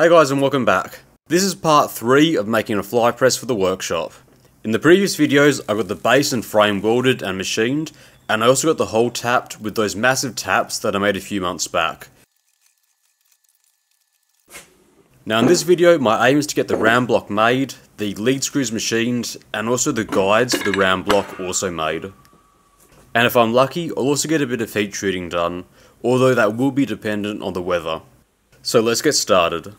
Hey guys and welcome back. This is part 3 of making a fly press for the workshop. In the previous videos I got the base and frame welded and machined, and I also got the hole tapped with those massive taps that I made a few months back. Now in this video my aim is to get the ram block made, the lead screws machined, and also the guides for the ram block also made. And if I'm lucky, I'll also get a bit of heat treating done, although that will be dependent on the weather. So let's get started.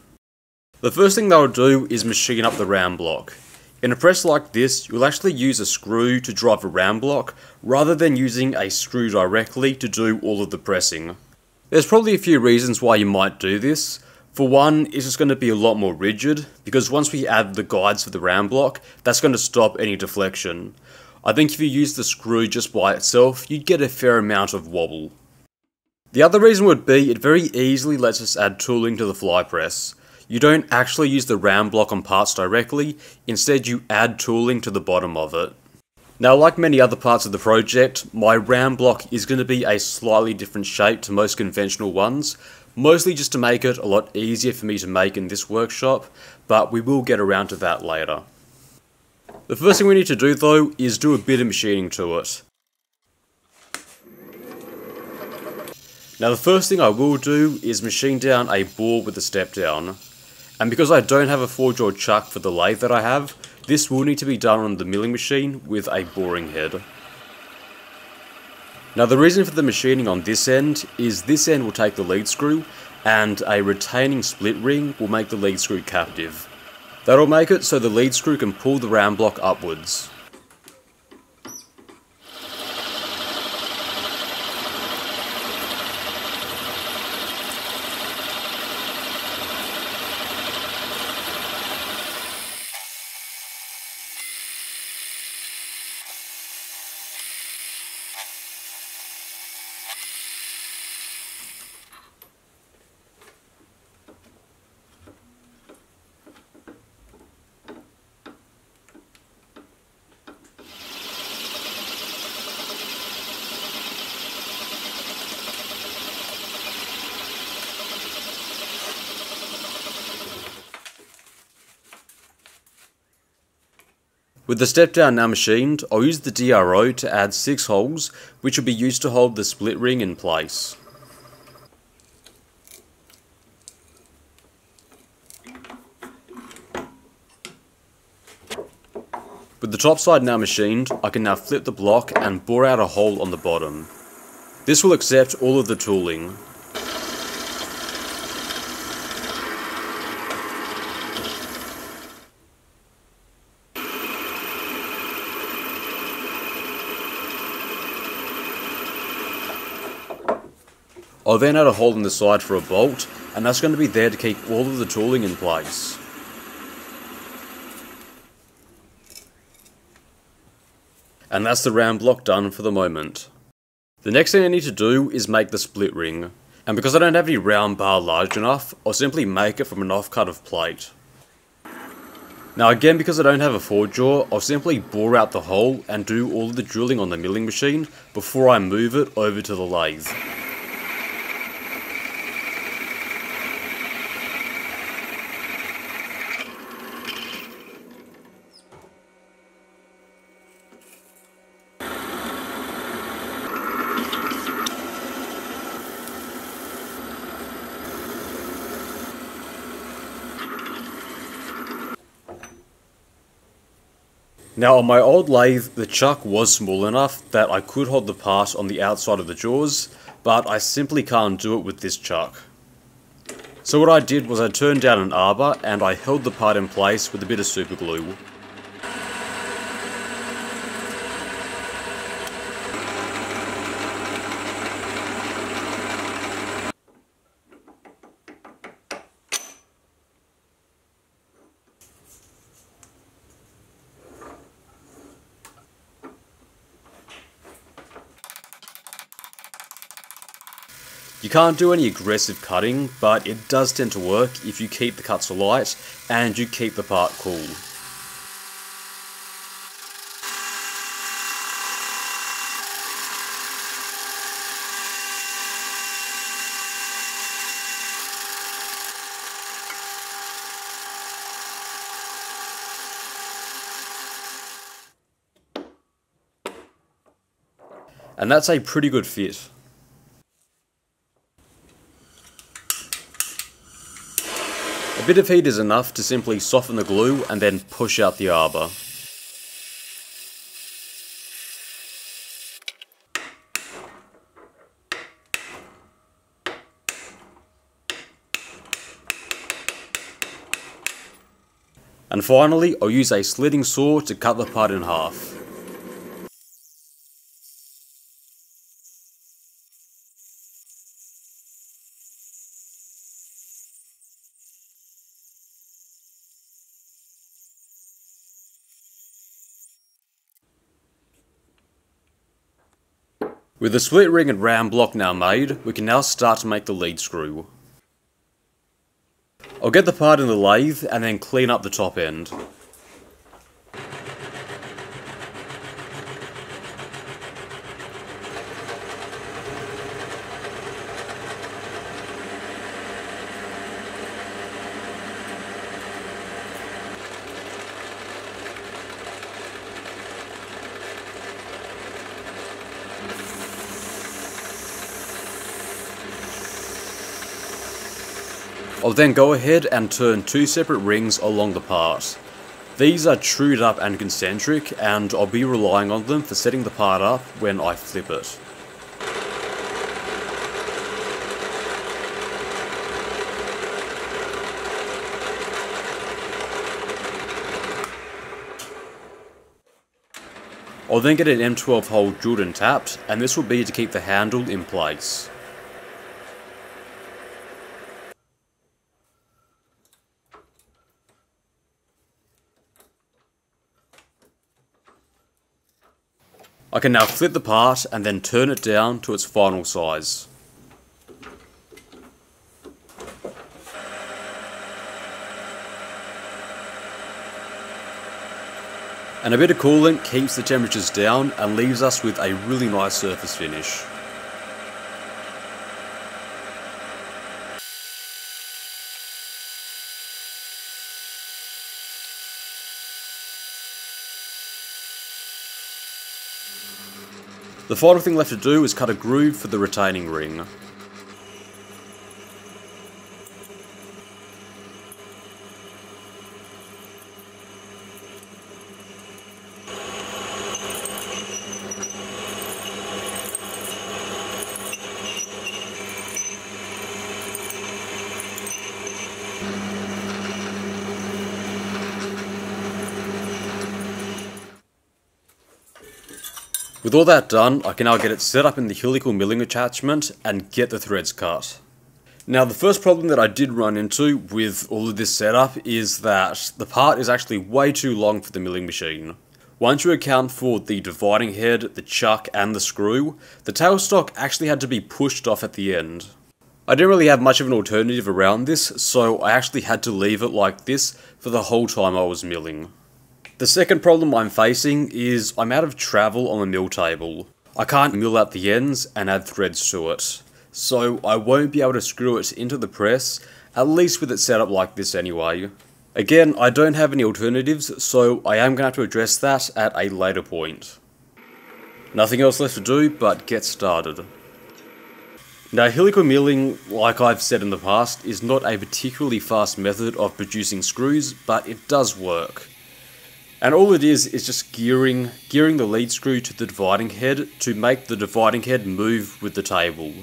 The first thing they'll do is machine up the ram block. In a press like this, you'll actually use a screw to drive a ram block, rather than using a screw directly to do all of the pressing. There's probably a few reasons why you might do this. For one, it's just going to be a lot more rigid, because once we add the guides for the ram block, that's going to stop any deflection. I think if you use the screw just by itself, you'd get a fair amount of wobble. The other reason would be it very easily lets us add tooling to the fly press. You don't actually use the ram block on parts directly, instead you add tooling to the bottom of it. Now like many other parts of the project, my ram block is going to be a slightly different shape to most conventional ones, mostly just to make it a lot easier for me to make in this workshop, but we will get around to that later. The first thing we need to do though is do a bit of machining to it. Now the first thing I will do is machine down a bore with a step down. And because I don't have a 4 jaw chuck for the lathe that I have, this will need to be done on the milling machine with a boring head. Now the reason for the machining on this end is this end will take the lead screw and a retaining split ring will make the lead screw captive. That'll make it so the lead screw can pull the ram block upwards. With the step down now machined, I'll use the DRO to add 6 holes, which will be used to hold the split ring in place. With the top side now machined, I can now flip the block and bore out a hole on the bottom. This will accept all of the tooling, I'll then add a hole in the side for a bolt, and that's going to be there to keep all of the tooling in place. And that's the ram block done for the moment. The next thing I need to do is make the split ring, and because I don't have any round bar large enough, I'll simply make it from an offcut of plate. Now again, because I don't have a 4 jaw, I'll simply bore out the hole and do all of the drilling on the milling machine before I move it over to the lathe. Now on my old lathe, the chuck was small enough that I could hold the part on the outside of the jaws, but I simply can't do it with this chuck. So what I did was I turned down an arbor and I held the part in place with a bit of super glue. You can't do any aggressive cutting, but it does tend to work if you keep the cuts light and you keep the part cool. And that's a pretty good fit. Bit of heat is enough to simply soften the glue and then push out the arbor. And finally, I'll use a slitting saw to cut the part in half. With the split ring and ram block now made, we can now start to make the lead screw. I'll get the part in the lathe and then clean up the top end. I'll then go ahead and turn two separate rings along the part. These are trued up and concentric and I'll be relying on them for setting the part up when I flip it. I'll then get an M12 hole drilled and tapped, and this will be to keep the handle in place. I can now flip the part and then turn it down to its final size. And a bit of coolant keeps the temperatures down and leaves us with a really nice surface finish. The final thing left to do is cut a groove for the retaining ring. With all that done, I can now get it set up in the helical milling attachment and get the threads cut. Now the first problem that I did run into with all of this setup is that the part is actually way too long for the milling machine. Once you account for the dividing head, the chuck and the screw, the tailstock actually had to be pushed off at the end. I didn't really have much of an alternative around this, so I actually had to leave it like this for the whole time I was milling. The second problem I'm facing is I'm out of travel on the mill table. I can't mill out the ends and add threads to it. So I won't be able to screw it into the press, at least with it set up like this anyway. Again, I don't have any alternatives, so I am going to have to address that at a later point. Nothing else left to do but get started. Now helical milling, like I've said in the past, is not a particularly fast method of producing screws, but it does work. And all it is is just gearing, gearing the lead screw to the dividing head to make the dividing head move with the table.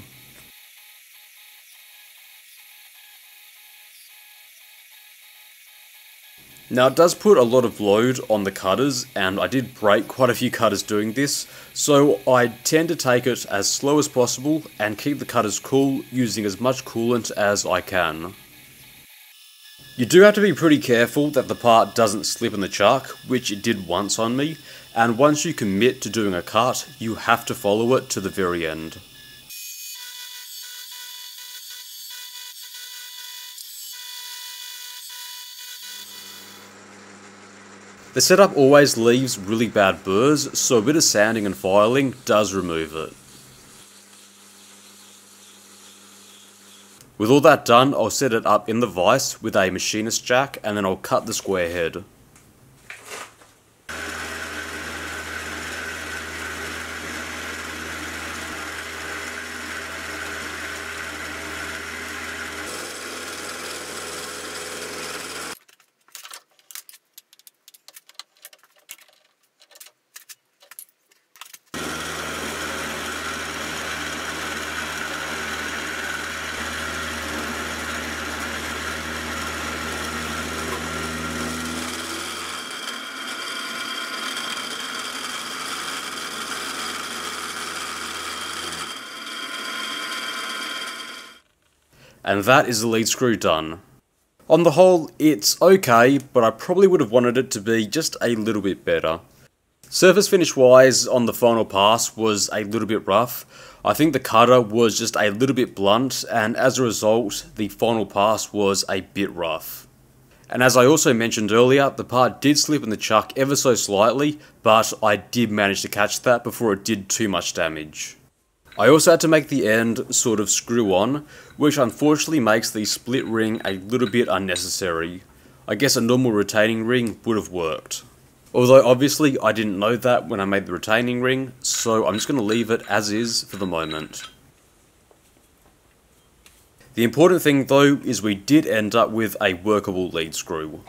Now it does put a lot of load on the cutters and I did break quite a few cutters doing this so I tend to take it as slow as possible and keep the cutters cool using as much coolant as I can. You do have to be pretty careful that the part doesn't slip in the chuck, which it did once on me, and once you commit to doing a cut, you have to follow it to the very end. The setup always leaves really bad burrs, so a bit of sanding and filing does remove it. With all that done, I'll set it up in the vise with a machinist jack and then I'll cut the square head. And that is the lead screw done. On the whole, it's okay, but I probably would have wanted it to be just a little bit better. Surface finish wise on the final pass was a little bit rough. I think the cutter was just a little bit blunt and as a result the final pass was a bit rough. And as I also mentioned earlier, the part did slip in the chuck ever so slightly, but I did manage to catch that before it did too much damage. I also had to make the end sort of screw on, which unfortunately makes the split ring a little bit unnecessary. I guess a normal retaining ring would have worked. Although obviously I didn't know that when I made the retaining ring, so I'm just going to leave it as is for the moment. The important thing though is we did end up with a workable lead screw.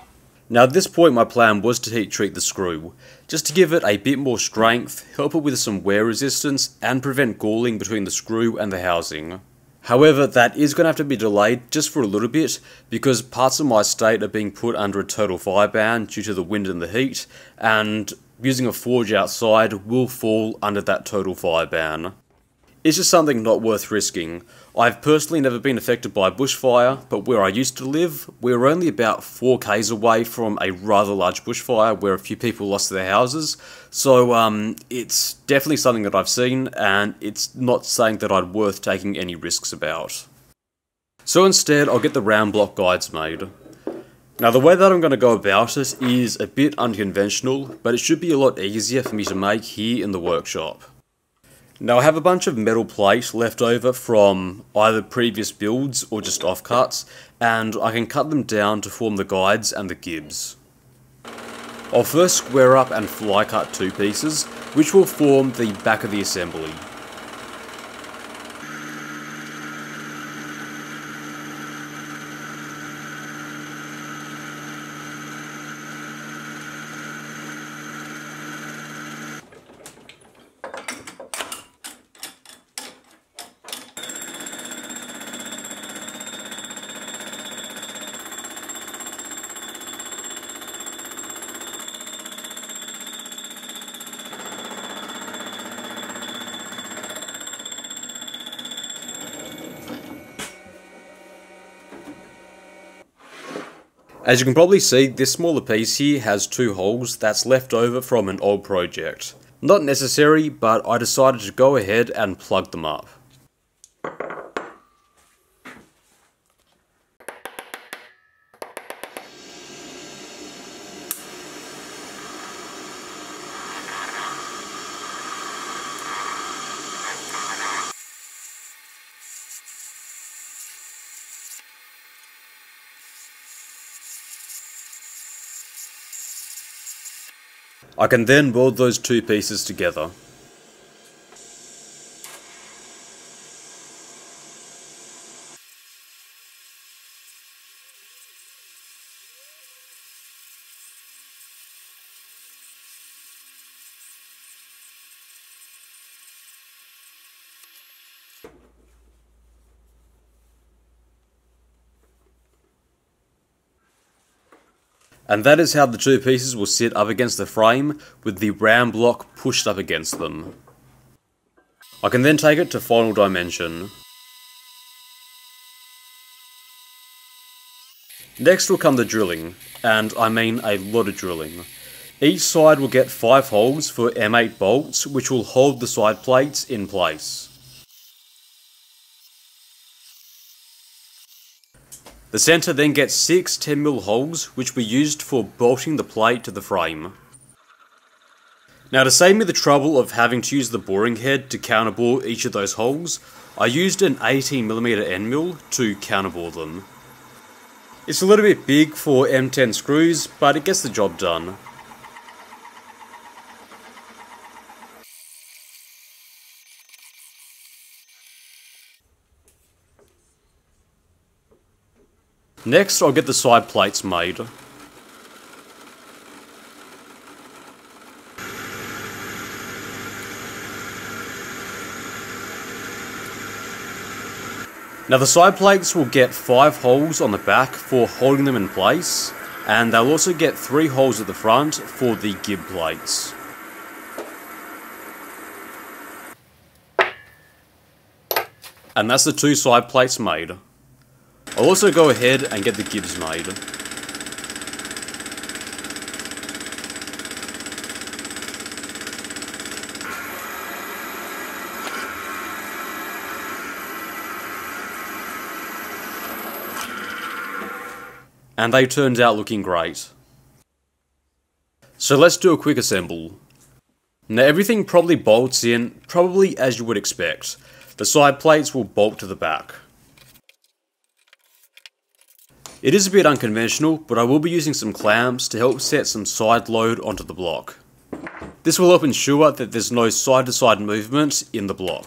Now at this point my plan was to heat treat the screw, just to give it a bit more strength, help it with some wear resistance, and prevent galling between the screw and the housing. However, that is going to have to be delayed just for a little bit, because parts of my state are being put under a total fire ban due to the wind and the heat, and using a forge outside will fall under that total fire ban. It's just something not worth risking. I've personally never been affected by bushfire, but where I used to live, we were only about 4k's away from a rather large bushfire where a few people lost their houses, so um, it's definitely something that I've seen, and it's not something that I'd worth taking any risks about. So instead, I'll get the ram block guides made. Now the way that I'm going to go about it is a bit unconventional, but it should be a lot easier for me to make here in the workshop. Now I have a bunch of metal plate left over from either previous builds or just offcuts, and I can cut them down to form the guides and the gibs. I'll first square up and fly cut two pieces, which will form the back of the assembly. As you can probably see, this smaller piece here has two holes that's left over from an old project. Not necessary, but I decided to go ahead and plug them up. I can then weld those two pieces together. And that is how the two pieces will sit up against the frame with the ram block pushed up against them. I can then take it to final dimension. Next will come the drilling, and I mean a lot of drilling. Each side will get 5 holes for M8 bolts which will hold the side plates in place. The centre then gets six 10mm holes which were used for bolting the plate to the frame. Now to save me the trouble of having to use the boring head to counterbore each of those holes, I used an 18mm end mill to counterbore them. It's a little bit big for M10 screws, but it gets the job done. Next, I'll get the side plates made. Now the side plates will get 5 holes on the back for holding them in place, and they'll also get 3 holes at the front for the gib plates. And that's the two side plates made. I'll also go ahead and get the gibs made. And they turned out looking great. So let's do a quick assemble. Now everything probably bolts in, probably as you would expect. The side plates will bolt to the back. It is a bit unconventional, but I will be using some clamps to help set some side load onto the block. This will help ensure that there's no side to side movement in the block.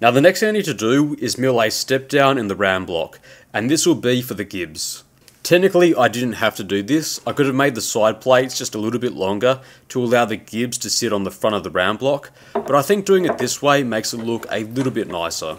Now the next thing I need to do is mill a step down in the ram block, and this will be for the gibs. Technically, I didn't have to do this. I could have made the side plates just a little bit longer to allow the gibs to sit on the front of the ram block, but I think doing it this way makes it look a little bit nicer.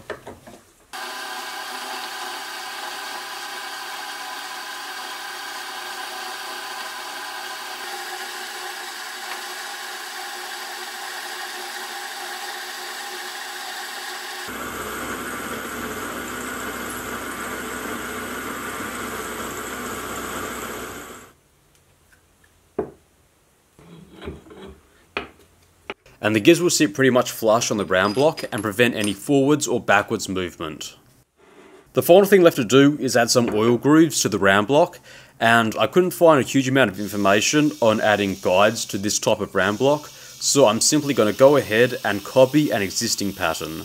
And the gibs will sit pretty much flush on the ram block and prevent any forwards or backwards movement. The final thing left to do is add some oil grooves to the ram block, and I couldn't find a huge amount of information on adding guides to this type of ram block, so I'm simply going to go ahead and copy an existing pattern.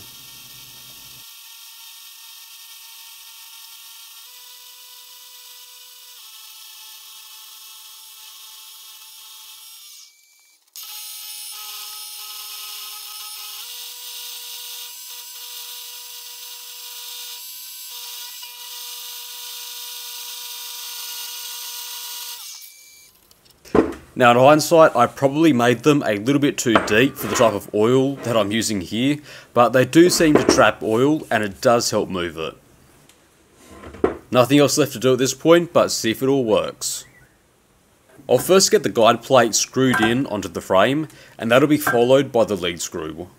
Now in hindsight, I probably made them a little bit too deep for the type of oil that I'm using here, but they do seem to trap oil and it does help move it. Nothing else left to do at this point, but see if it all works. I'll first get the guide plate screwed in onto the frame, and that'll be followed by the lead screw.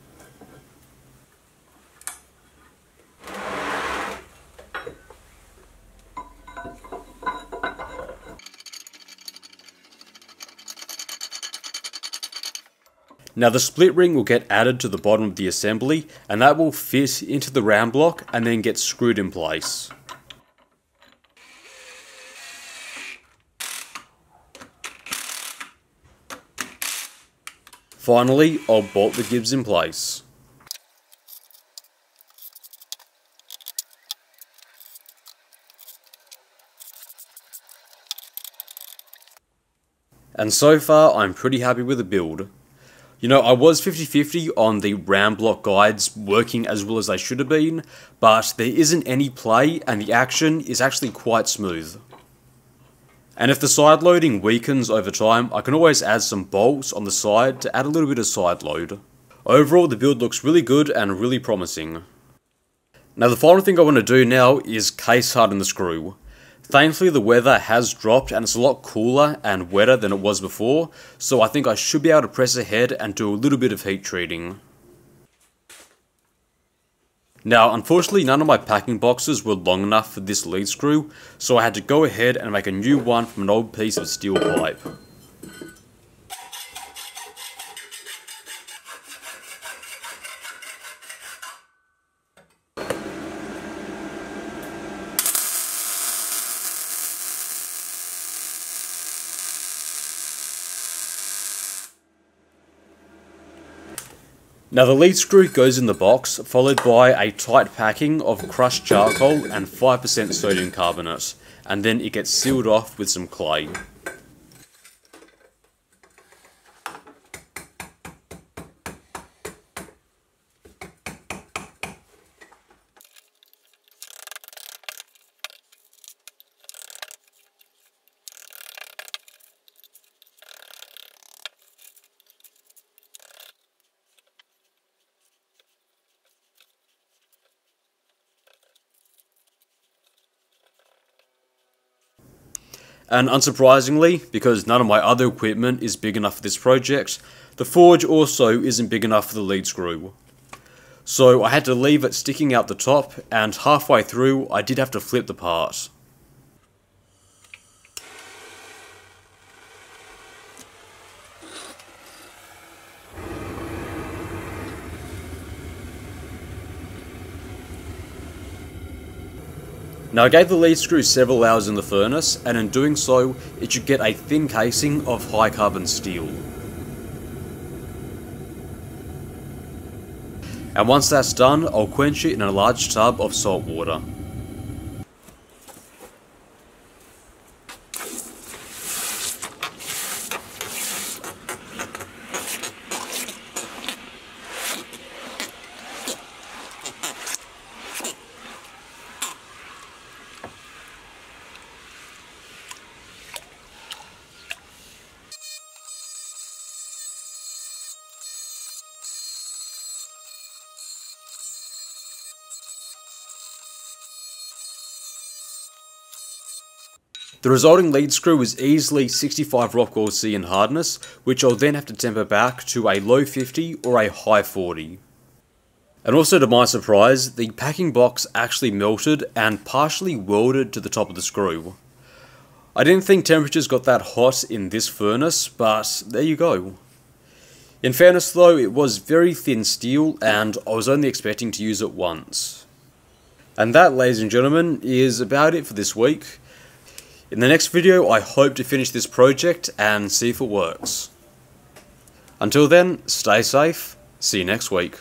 Now the split ring will get added to the bottom of the assembly and that will fit into the ram block and then get screwed in place. Finally, I'll bolt the gibs in place. And so far, I'm pretty happy with the build. You know, I was 50-50 on the ram block guides working as well as they should have been, but there isn't any play and the action is actually quite smooth. And if the side loading weakens over time, I can always add some bolts on the side to add a little bit of side load. Overall, the build looks really good and really promising. Now the final thing I want to do now is case harden the screw. Thankfully the weather has dropped and it's a lot cooler and wetter than it was before, so I think I should be able to press ahead and do a little bit of heat treating. Now, unfortunately, none of my packing boxes were long enough for this lead screw, so I had to go ahead and make a new one from an old piece of steel pipe. Now the lead screw goes in the box, followed by a tight packing of crushed charcoal and 5% sodium carbonate, and then it gets sealed off with some clay. And unsurprisingly, because none of my other equipment is big enough for this project, the forge also isn't big enough for the lead screw. So I had to leave it sticking out the top, and halfway through I did have to flip the part. Now I gave the lead screw several hours in the furnace, and in doing so, it should get a thin casing of high carbon steel. And once that's done, I'll quench it in a large tub of salt water. The resulting lead screw is easily 65 Rockwell C in hardness, which I'll then have to temper back to a low 50 or a high 40. And also to my surprise, the packing box actually melted and partially welded to the top of the screw. I didn't think temperatures got that hot in this furnace, but there you go. In fairness though, it was very thin steel and I was only expecting to use it once. And that, ladies and gentlemen, is about it for this week. In the next video, I hope to finish this project and see if it works. Until then, stay safe, see you next week.